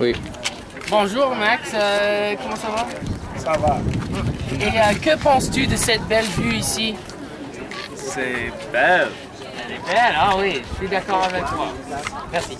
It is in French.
Oui. Bonjour Max, euh, comment ça va? Ça va. Et euh, que penses-tu de cette belle vue ici? C'est belle. Elle est belle, ah oui, je suis d'accord avec toi. Merci.